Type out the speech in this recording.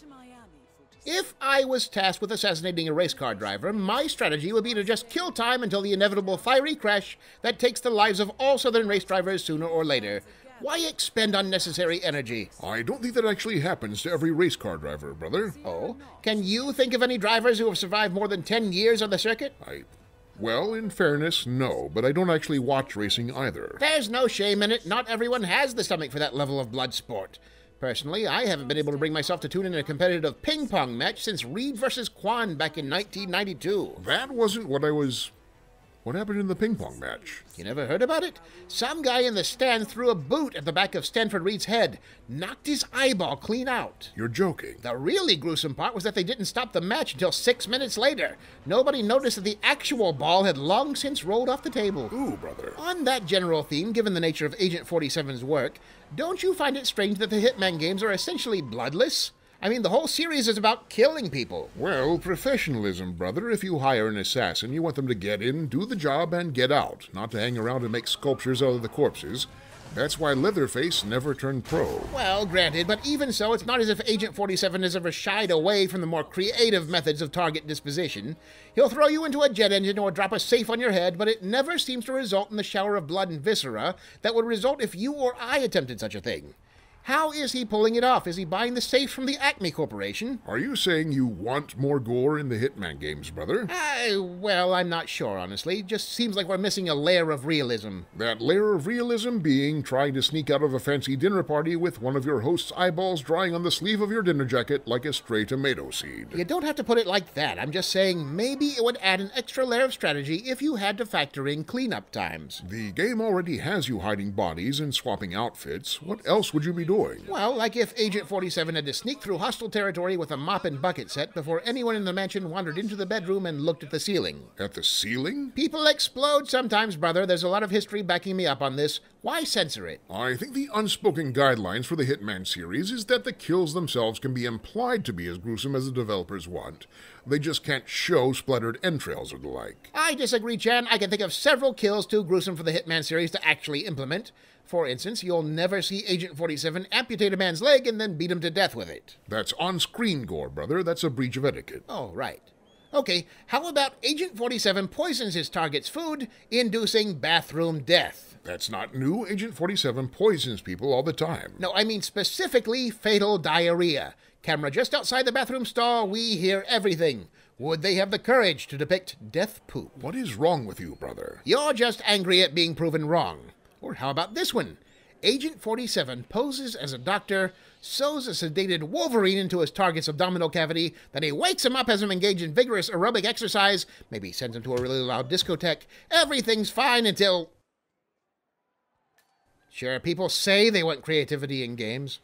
to Miami, 46. If I was tasked with assassinating a race car driver, my strategy would be to just kill time until the inevitable fiery crash that takes the lives of all Southern race drivers sooner or later. Why expend unnecessary energy? I don't think that actually happens to every race car driver, brother. Oh, can you think of any drivers who have survived more than 10 years on the circuit? I. Well, in fairness, no, but I don't actually watch racing either. There's no shame in it. Not everyone has the stomach for that level of blood sport. Personally, I haven't been able to bring myself to tune in a competitive ping pong match since Reed versus Kwan back in 1992. That wasn't what I was. What happened in the ping pong match? You never heard about it? Some guy in the stand threw a boot at the back of Stanford Reed's head, knocked his eyeball clean out. You're joking. The really gruesome part was that they didn't stop the match until six minutes later. Nobody noticed that the actual ball had long since rolled off the table. Ooh, brother. On that general theme, given the nature of Agent 47's work, don't you find it strange that the Hitman games are essentially bloodless? I mean, the whole series is about killing people. Well, professionalism, brother. If you hire an assassin, you want them to get in, do the job, and get out, not to hang around and make sculptures out of the corpses. That's why Leatherface never turned pro. Well, granted, but even so, it's not as if Agent 47 has ever shied away from the more creative methods of target disposition. He'll throw you into a jet engine or drop a safe on your head, but it never seems to result in the shower of blood and viscera that would result if you or I attempted such a thing. How is he pulling it off? Is he buying the safe from the Acme Corporation? Are you saying you want more gore in the Hitman games, brother? I, well, I'm not sure, honestly. Just seems like we're missing a layer of realism. That layer of realism being trying to sneak out of a fancy dinner party with one of your host's eyeballs drying on the sleeve of your dinner jacket like a stray tomato seed. You don't have to put it like that. I'm just saying maybe it would add an extra layer of strategy if you had to factor in cleanup times. The game already has you hiding bodies and swapping outfits. What else would you be doing? Well, like if Agent 47 had to sneak through hostile territory with a mop and bucket set before anyone in the mansion wandered into the bedroom and looked at the ceiling. At the ceiling? People explode sometimes, brother. There's a lot of history backing me up on this. Why censor it? I think the unspoken guidelines for the Hitman series is that the kills themselves can be implied to be as gruesome as the developers want. They just can't show splattered entrails or the like. I disagree, Chan. I can think of several kills too gruesome for the Hitman series to actually implement. For instance, you'll never see Agent 47 amputate a man's leg and then beat him to death with it. That's on screen gore, brother. That's a breach of etiquette. Oh, right. Okay, how about Agent 47 poisons his target's food, inducing bathroom death? That's not new. Agent 47 poisons people all the time. No, I mean specifically fatal diarrhea. Camera just outside the bathroom stall, we hear everything. Would they have the courage to depict death poop? What is wrong with you, brother? You're just angry at being proven wrong. Or how about this one? Agent 47 poses as a doctor, sews a sedated Wolverine into his target's abdominal cavity, then he wakes him up, as him engage in vigorous aerobic exercise, maybe sends him to a really loud discotheque. Everything's fine until. Sure, people say they want creativity in games.